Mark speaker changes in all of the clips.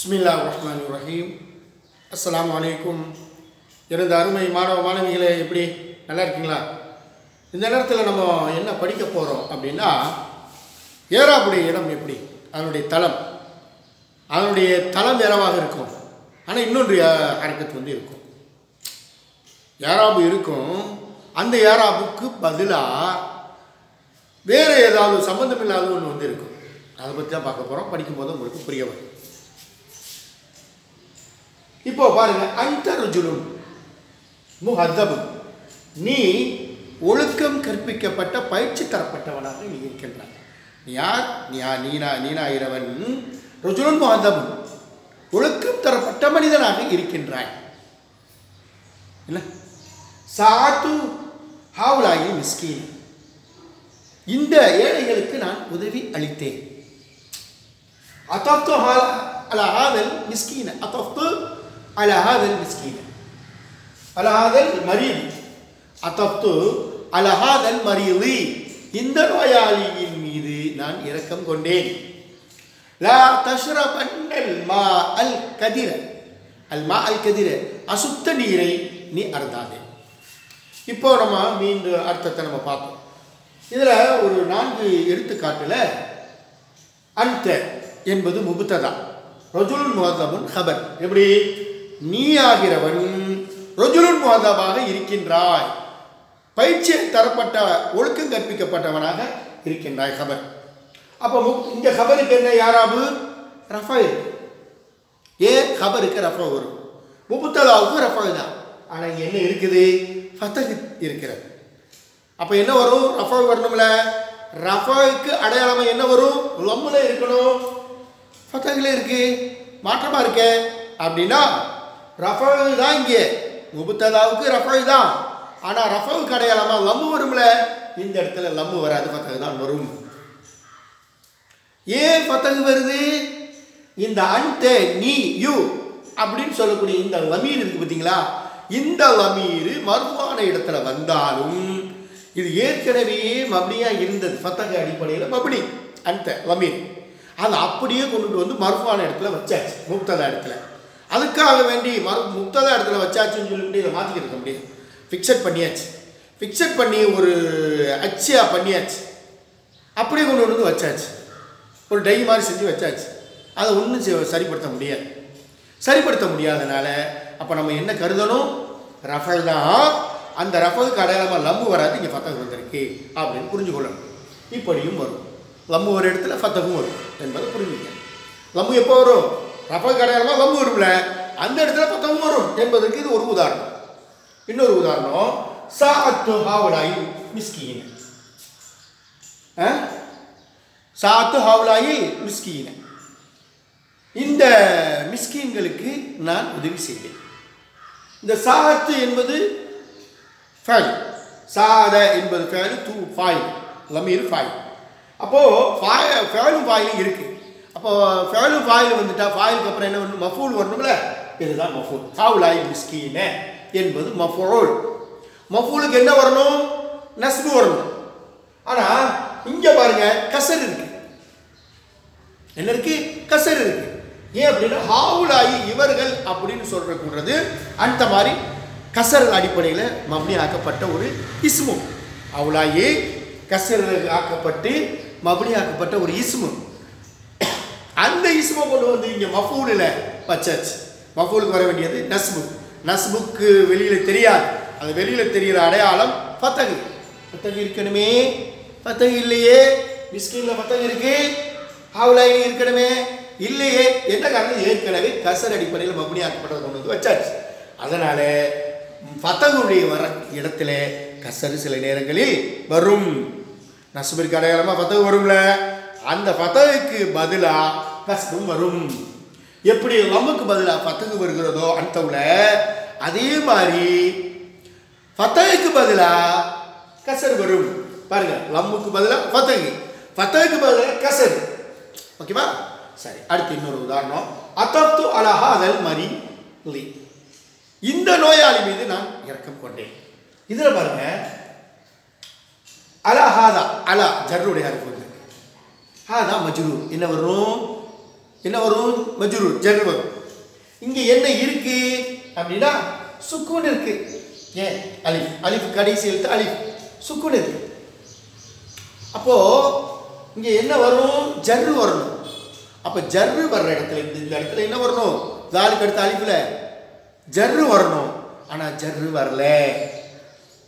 Speaker 1: பிஸ்மில்லா ரஹ்மான் ரஹீம் அஸ்லாம் வலைக்கும் எனது அருமை மாணவ மாணவிகளே எப்படி? நல்லா இருக்கீங்களா? இந்த நேரத்தில் நம்ம என்ன படிக்க போகிறோம் அப்படின்னா ஏறாவுடைய இடம் எப்படி? அதனுடைய தளம். அதனுடைய தளம் ஏறாவாக இருக்கும். ஆனால் இன்னொன்று அரக்கத்து வந்து இருக்கும். யாராபு இருக்கும். அந்த யாராபுக்கு பதிலாக வேறு ஏதாவது சம்மந்தமில்லாத ஒன்று வந்து இருக்கும். அதை பற்றி தான் பார்க்க போகிறோம் படிக்கும்போது உங்களுக்கு புரிய வரும். இப்போ பாருங்க அந்த ருஜுலும் முஹதபு நீ ஒழுக்கம் கற்பிக்கப்பட்ட பயிற்சி தரப்பட்டவனாக நீ இருக்கின்றாய். யார்? யா நீனா நீனாயிரவன் ருஜுலும் முஹதபு ஒழுக்கம் தரப்பட்ட மனிதனாக இருக்கின்றாய். இல்லை சாத்து ஹாவுலாகி மிஸ்கீன். இந்த ஏழைகளுக்கு நான் உதவி அளித்தேன். அத்தாப்து ஹால் அல ஆதல் மிஸ்கீன அத்தாப்து على هذا المسكين على هذا المريض أطفت على هذا المريض இந்த நோயாளியின் மீது நான் இரக்கம் கொண்டேன் லா தஷ்ரபன்னல் மா அல் கதிர அல் மா அல் கதிர அசுத்த நீரை நீ அருந்தாதே இப்போ நம்ம மீண்டும் அர்த்தத்தை நம்ம பார்த்தோம் இதில் ஒரு நான்கு எடுத்துக்காட்டில் அந்த என்பது முபுத்ததா ரொஜுலுன் முகதபுன் ஹபர் எப்படி நீயாகிறவன் ஆகிறவன் ரொஜுலுன் முகதபாக இருக்கின்றாய். பயிற்சி தரப்பட்ட ஒழுக்கம் கற்பிக்கப்பட்டவனாக இருக்கின்றாய் ஹபர் அப்போ முக் இந்த ஹபருக்கு என்ன யாராவது ரஃபா இருக்கு ஏன் ஹபருக்கு ரஃபா வரும். முப்புத்தலாவுக்கும் ரஃபா தான். ஆனால் இங்கே என்ன இருக்குது? ஃபத்தகு இருக்கிறது. அப்போ என்ன வரும்? ரஃபா வரணும்ல. ரஃபாவுக்கு அடையாளமாக என்ன வரும்? லம்முல இருக்கணும். ஃபத்தகில் இருக்குது மாற்றமாக இருக்கே. அப்படின்னா ரஃபல் தான் இங்கே. முபுத்ததாவுக்கு ரஃபல் தான். ஆனால் ரஃபல் கடையாளமா லம்மு வரும்ல? இந்த இடத்துல லம்மு வராது ஃபத்தகு தான் வரும். ஏன் ஃபத்தகு வருது? இந்த அந்த நீ யூ அப்படின்னு சொல்லக்கூடிய இந்த லமீர் இருக்கு பார்த்தீங்களா? இந்த லமீர் மர்வான இடத்துல வந்தாலும் இது ஏற்கனவே மபடியாக இருந்தது. ஃபத்தக அடிப்படையில் மப்னி அந்த லமீர். அதை அப்படியே கொண்டுட்டு வந்து மர்ஃபான இடத்துல வச்சாச்சு முப்ததா இடத்துல. அதுக்காக வேண்டி மறு முக்ததா இடத்துல வச்சாச்சுன்னு சொல்லிட்டு இதை மாற்றிக்கிட்டு இருக்க முடியாது ஃபிக்ஸட் பண்ணியாச்சு. ஃபிக்ஸட் பண்ணி ஒரு அச்சியாக பண்ணியாச்சு. அப்படியே கொண்டு வந்து வச்சாச்சு. ஒரு டை மாதிரி செஞ்சு வச்சாச்சு. அதை ஒன்றும் சரிப்படுத்த முடியாது. சரிப்படுத்த முடியாதனால அப்போ நம்ம என்ன கருதணும்? ரஃபல் தான். அந்த ரஃபலுக்கு அடையாளமாக லம்பு வராது இங்கே ஃபத்தகு வந்திருக்கு அப்படின்னு புரிஞ்சுக்கொள்ளணும் இப்படியும் வரும். லம்பு ஒரு இடத்துல ஃபத்தகும் வரும் என்பதை புரிஞ்சுக்க லம்பு எப்போ வரும்? ரஃபலுக்கு கடையாளமாக வம்பு வரும்ல அந்த இடத்துல பக்கம் வரும் என்பதற்கு இது ஒரு உதாரணம். இன்னொரு உதாரணம் சாத்து ஹாவலாயி மிஸ்கீன. சாத்து ஹாவலாயி மிஸ்கீன. இந்த மிஸ்கீன்களுக்கு நான் உதவி செய்வேன். இந்த சாத்து என்பது ஃபேல். சாத என்பது ஃபேலு தூ ஃபாயில் லமீர் ஃபாயில் அப்போது ஃபேலும் ஃபாயிலும் இருக்குது அப்போ ஃபேலு ஃபாயில் வந்துட்டா ஃபாயிலுக்கு அப்புறம் என்ன வரணும் மஃபூல் வரணும்ல? இதுதான் மஃபூல். ஹாவுலாய் மிஸ்கீன என்பது மஃபூல். மஃபூலுக்கு என்ன வரணும்? நஸ்பு வரணும். ஆனால் இங்கே பாருங்க கசர் இருக்கு. என்ன இருக்கு? கசர் இருக்கு. ஏன் அப்படின்னா ஹாவுலாயி இவர்கள் அப்படின்னு சொல்றக்கூடாது அந்த மாதிரி கசர் அடிப்படையில் மப்னி ஆக்கப்பட்ட ஒரு இஸ்மு. அவுலாயி கசர் ஆக்கப்பட்டு மப்னி ஆக்கப்பட்ட ஒரு இஸ்மு. அந்த இஸ்மை கொண்டு வந்து இங்கே மஃபூலில் வச்சாச்சு. மஃபூலுக்கு வர வேண்டியது நஸ்புக் நஸ்புக்கு வெளியில் தெரியாது. அது வெளியில் தெரிகிற அடையாளம் பத்தகு பத்தகு இருக்கணுமே. பத்தகு இல்லையே. மிஸ்கின்ல பத்தகு இருக்கு. ஹவுலாயி இருக்கணுமே. இல்லையே. என்ன காரணம்? ஏற்கனவே கசர் அடிப்படையில் மப்னி ஆக்கப்பட்டது கொண்டு வந்து வச்சாச்சு. அதனால் பத்தகுடைய வர இடத்துல கசரு சில நேரங்களில் வரும். நசுபிற்கு அடையாளமாக பத்தகு வரும்ல? அந்த ஃபத்தகுக்கு பதிலாக கசரும் வரும். எப்படி லம்முக்கு பதிலாக ஃபத்தகு வருகிறதோ அடுத்தவுல அதே மாதிரி ஃபத்தகுக்கு பதிலாக கசர் வரும். பாருங்க லம்முக்கு பதிலாக ஃபத்தகு ஃபத்தகுக்கு பதிலாக கசர். ஓகேவா? சரி அடுத்து இன்னொரு உதாரணம். அத்தப்து அலஹாதல் மரி லி இந்த நோயாளி மீது நான் இறக்கம் கொண்டேன். இதில் பாருங்க அலஹாதா அலா ஜர்ருடைய அறிவு ஹாதா மஜ்ரூர் என்ன வரும்? என்ன வரும்? மஜ்ரூர் ஜர் வரும். இங்கே என்ன இருக்கு? அப்படின்னா சுக்குன் இருக்கு. ஏன் அலிஃப். அலிஃப் கடைசி எழுத்து அலிஃப். சுக்குன் இருக்கு. அப்போ இங்கே என்ன வரும்? ஜர்ரு வரணும். அப்போ ஜர்ரு வர்ற இடத்துல இந்த இந்த இடத்துல என்ன வரணும்? தாலுக்கு அடுத்த அழிப்பில் ஜர்ரு வரணும். ஆனால் ஜர்ரு வரல.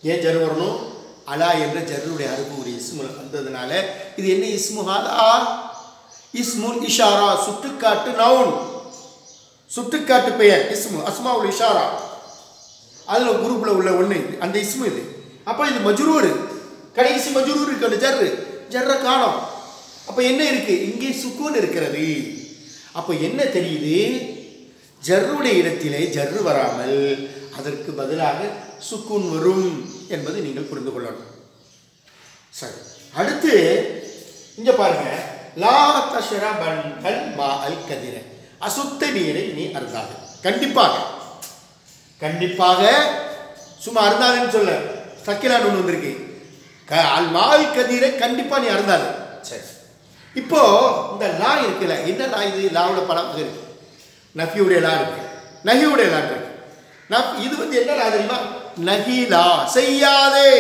Speaker 1: ஏன் ஜர்ரு வரணும்? அலா என்ற ஜர்ருடைய அருப்பு ஒரு இஸ்மு வந்ததுனால இது என்ன இஸ்மு ஹாலா இஸ்முல் இஷாரா சுட்டுக்காட்டு நவுன். சுட்டுக்காட்டு பெயர் இஸ்மு அஸ்மாவுல் இஷாரா. அதில் குரூப்பில் உள்ள ஒன்று இது அந்த இஸ்மு இது. அப்போ இது மஜ்ரூர். கடைசி மஜ்ரூர் இருக்கு அந்த ஜர்ரு. ஜர்ரை காணும். அப்போ என்ன இருக்குது இங்கே சுக்கூன் இருக்கிறது. அப்போ என்ன தெரியுது? ஜர்ருடைய இடத்திலே ஜர்ரு வராமல் அதற்கு பதிலாக சுக்குன் வரும் என்பதை நீங்கள் புரிந்து கொள்ளணும். சரி. அடுத்து இங்க பாருங்க. லா தஷரபன் பண்பல் மா அல் கதிர. அசுத்த நீரை நீ அருந்தாது. கண்டிப்பாக. கண்டிப்பாக சும்மா அருந்தாதுன்னு சொல்ல. சக்கிலான் ஒன்று வந்திருக்கு. க அல் மால் கதிரை கண்டிப்பாக நீ அருந்தாது. சரி. இப்போ இந்த லா இருக்குல்ல என்ன லா இது? லாவோட படம் இருக்கு. நஃபியுடைய லா இருக்கு. நஹியுடைய லா இருக்கு. நான் இது வந்து என்ன தெரியுமா? நகிலா செய்யாதே.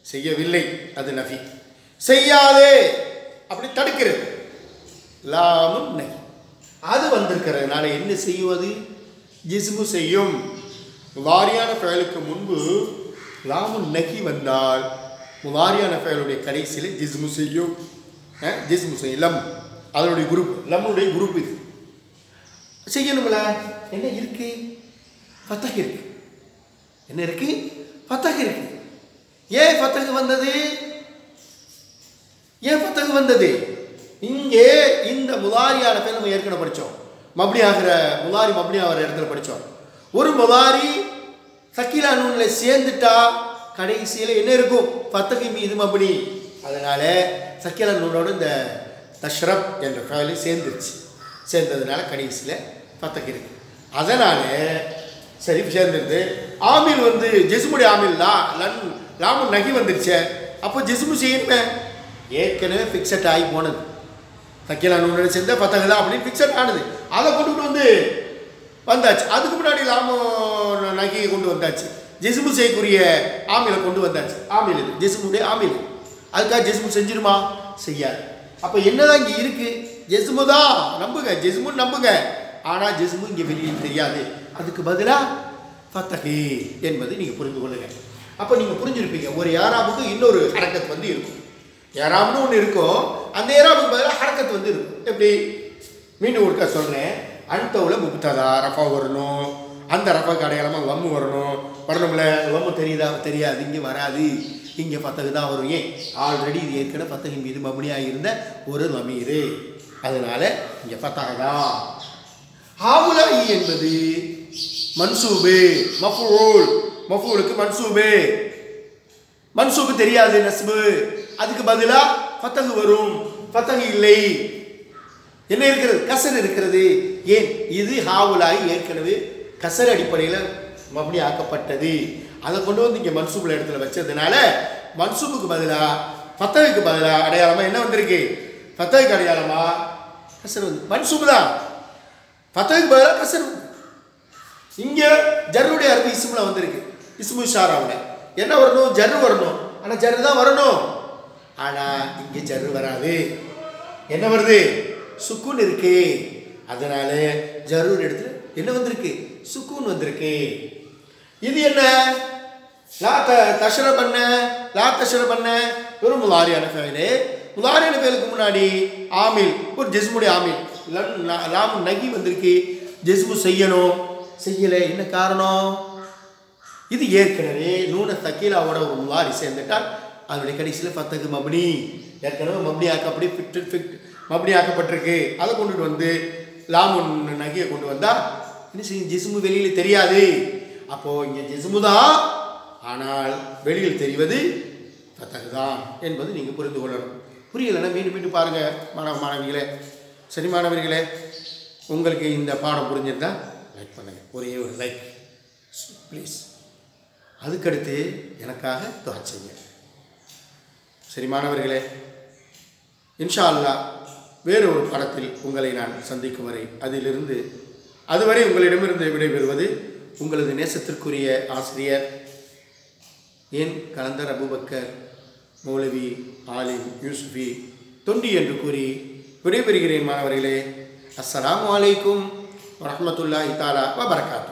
Speaker 1: செய்யவில்லை. அது நபி செய்யாதே. அப்படி தடுக்கிறது. லாமும் நகி அது வந்திருக்கிறதுனால என்ன செய்வது? ஜிஸ்மு செய்யும். வாரியான ஃபயலுக்கு முன்பு லாமுன் நகி வந்தால் வாரியான ஃபயலுடைய கடைசியில் ஜிஸ்மு செய்யும். ஜிஸ்மு செய்யும். லம். அதனுடைய குரூப். லம்முடைய குரூப் இது. செய்யணும்ல. என்ன இருக்குது ஃபத்தஹ் இருக்கு. என்ன இருக்கு? ஃபத்தஹ் இருக்கு. ஏன் ஃபத்தஹ் வந்தது? ஏன் ஃபத்தஹ் வந்தது? இங்கே இந்த முதாரியான பேர் நம்ம ஏற்கனவே படித்தோம் மப்னி ஆகிற முதாரி மப்னி ஆகிற இடத்துல படித்தோம் ஒரு முதாரி சக்கீலா நூனில் சேர்ந்துட்டா கடைசியில் என்ன இருக்கும்? ஃபத்தஹி மீது மப்னி. அதனால சக்கீலா நூனோட இந்த தஷ்ரப் என்ற ஃபேலி சேர்ந்துருச்சு. சேர்ந்ததுனால கடைசியில் ஃபத்தஹ் இருக்கு. அதனால சரி சேர்ந்துருது ஆமில் வந்து ஜெசுமுடைய ஆமில் லா லன் லாமு நகி வந்துருச்சே. அப்போ ஜெசுமு செய்யணுமே? ஏற்கனவே ஃபிக்ஸட் ஆகி போனது. தக்கீலா நூனோட சேர்ந்த தான் அப்படின்னு ஃபிக்ஸட் ஆனது. அதை கொண்டுகிட்டு வந்து வந்தாச்சு. அதுக்கு முன்னாடி லாமோ நகையை கொண்டு வந்தாச்சு. ஜெசுமு செய்யக்கூடிய ஆமிலை கொண்டு வந்தாச்சு. ஆமில் இது ஜெசுமுடைய ஆமில். அதுக்காக ஜெசுமு செஞ்சிருமா செய்யாது. அப்போ என்னதான் இங்கே இருக்குது ஜெசுமு தான் நம்புங்க ஜெசுமுன்னு நம்புங்க. ஆனால் ஜிஸ்மு இங்கே வெளியில் தெரியாது. அதுக்கு பதிலாக ஃபத்தஹி என்பதை நீங்கள் புரிந்து கொள்ளுங்க. அப்போ நீங்கள் புரிஞ்சிருப்பீங்க ஒரு யாராவுக்கு இன்னொரு ஹரக்கத் வந்து இருக்கும். யாராப்னு ஒன்று இருக்கும் அந்த ஏராபுக்கு பதிலாக ஹரக்கத் வந்து இருக்கும். எப்படி? மீண்டும் சொன்னேன் சொல்கிறேன் அன்தவில் முப்ததா ரஃபா வரணும். அந்த ரஃபாக்கு அடையாளமாக லம்மு வரணும். வரணும்ல லம்மு தெரியுதா? தெரியாது இங்கே வராது. இங்கே பத்தகு தான் வரும். ஏன்? ஆல்ரெடி இது ஏற்கனவே பத்தகின் மீது மபனியாக இருந்த ஒரு லமீரு அதனால இங்கே பத்தக தான். ஹாவுலாயி என்பது மன்சூபு மஃபூல். மஃபூலுக்கு மன்சூபு. மன்சூபு தெரியாது நஸ்பு. அதுக்கு பதிலாக ஃபத்தகு வரும். ஃபத்தகு இல்லை. என்ன இருக்கிறது? கசர் இருக்கிறது. ஏன்? இது ஹாவுலாய் ஏற்கனவே கசர் அடிப்படையில் மறுபடி ஆக்கப்பட்டது. அதை கொண்டு வந்து இங்கே மன்சூபில் இடத்துல வச்சதுனால மன்சூபுக்கு பதிலாக ஃபத்தகுக்கு பதிலாக அடையாளமாக என்ன வந்திருக்கு? ஃபத்தகுக்கு அடையாளமாக கசர் வந்து மன்சூபு தான். ஃபத்தகுக்கு பதிலாக கசர் இங்கே ஜர்ருடைய அர்த்தம் இஸ்முல வந்திருக்கு இஸ்மு ஷாராவில் என்ன வரணும் ஜர்ரு வரணும் ஆனால் ஜர்ரு தான் வரணும் ஆனால் இங்கே ஜர்ரு வராது என்ன வருது சுக்குன் இருக்கு அதனால ஜரூர் இடத்துல என்ன வந்திருக்கு சுக்கூன் வந்திருக்கு இது என்ன லா த தஷர பண்ண லா தஷர பண்ண ஒரு முலாரியான ஃபேலு முலாரியான ஃபேலுக்கு முன்னாடி ஆமில் ஒரு ஜெஸ்முடைய ஆமில் லன் லாமு நகி வந்திருக்கு. ஜெஸ்மு செய்யணும். செய்யலை. என்ன காரணம்? இது ஏற்கனவே நூன தக்கீலாவோட ஒரு வாரி சேர்ந்துட்டால் அதனுடைய கடைசியில் ஃபத்தகு மப்னி. ஏற்கனவே மப்னி ஆக்கப்படி ஃபிட் ஃபிட் மப்னி ஆக்கப்பட்டிருக்கு. அதை கொண்டுட்டு வந்து லாமுன் நகையை கொண்டு வந்தால் என்ன செய்யும்? ஜிஸ்மு வெளியில் தெரியாது. அப்போது இங்கே ஜிசுமு தான். ஆனால் வெளியில் தெரிவது ஃபத்தகு தான் என்பது நீங்கள் புரிந்து கொள்ளணும். புரியலைன்னா மீண்டும் மீண்டும் பாருங்கள் மாணவ மாணவிகளே சரி மாணவர்களே உங்களுக்கு இந்த பாடம் புரிஞ்சிருந்தால் லைக் பண்ணுங்கள் ஒரே ஒரு லைக் ப்ளீஸ் அதுக்கடுத்து எனக்காக துவா செய்யுங்க. சரி மாணவர்களே இன்ஷா அல்லாஹ் வேறு ஒரு படத்தில் உங்களை நான் சந்திக்கும் வரை அதிலிருந்து அதுவரை உங்களிடமிருந்து விடைபெறுவது உங்களது நேசத்திற்குரிய ஆசிரியர் என் கலந்தர் அபுபக்கர் மௌலவி ஆலிம் யூசுஃபி தொண்டி என்று கூறி விடைபெறுகிறேன் மாணவர்களே. அஸ்லாம் வலைக்கும் வரமத்துல்லா இத்தாலா வபரகாத்து.